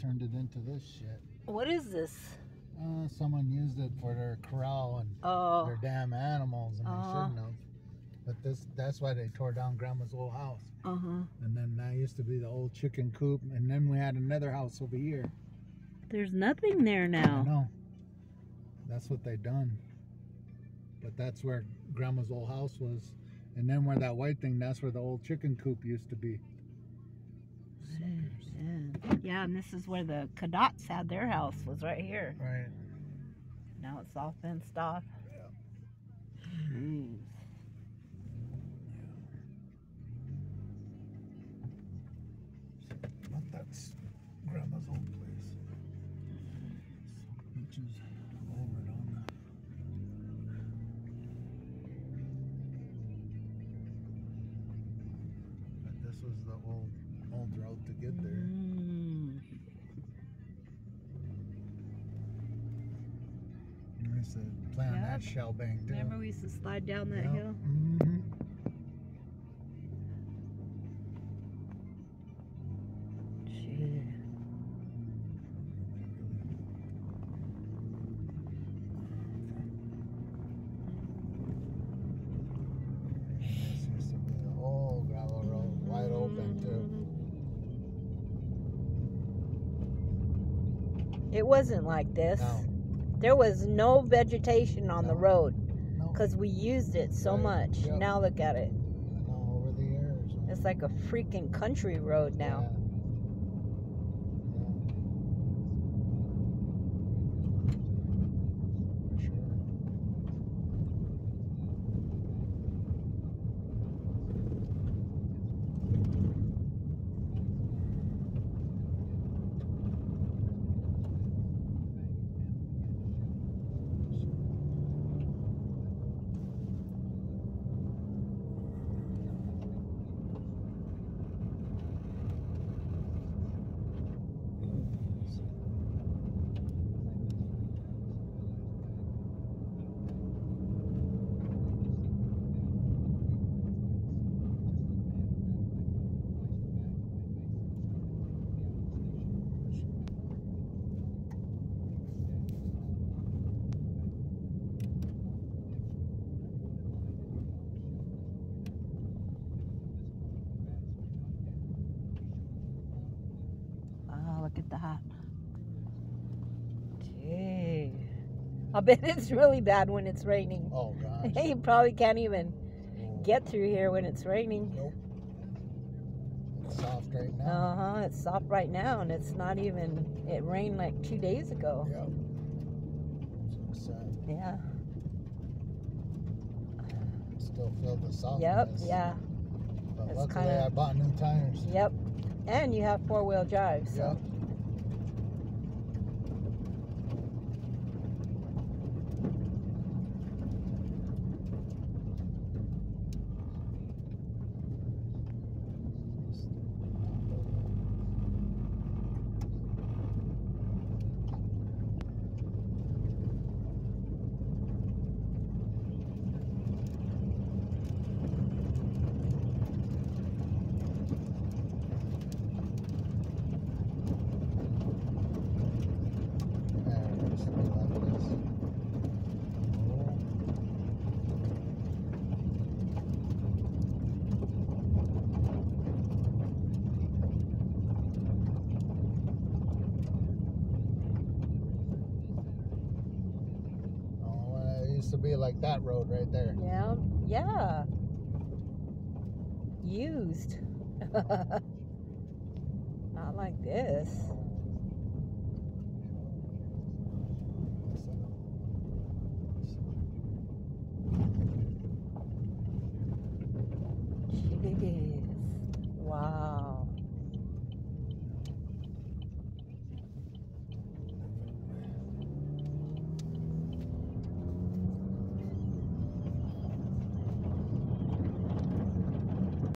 turned it into this shit. What is this? Uh, someone used it for their corral and Oh, their damn animals, and Uh-huh. they shouldn't have. But this—that's why they tore down Grandma's old house. uh huh. And then that used to be the old chicken coop, and then we had another house over here. There's nothing there now. No, That's what they done. But that's where Grandma's old house was, and then where that white thing, that's where the old chicken coop used to be. Suckers. Yeah. yeah, and this is where the Cadots had their house, was right here. Right. Now it's all fenced off. Mm. Jeez. But that's Grandma's old place. Beaches over it on the. But this was the old old road to get there. Mm. I used to play on that shell bank too. Remember we used to slide down that Yep. hill? Mhm. Shit. It wasn't like this. No. There was no vegetation on the No. road No, because we used it so Right. much. Yep. Now look at it. The. It's like a freaking country road now. Yeah. Look at that. Gee. I bet it's really bad when it's raining. Oh gosh. you probably can't even get through here when it's raining. Nope. It's soft right now. Uh huh. It's soft right now, and it's not even. It rained like two days ago. Yep. Yeah. Still feel the softness. Yep. Yeah. But It's luckily kinda- I bought new tires. Yep. And you have four wheel drive, so. Yep. be like that road right there. Yeah, yeah. Used. Not like this. Jeez. Wow.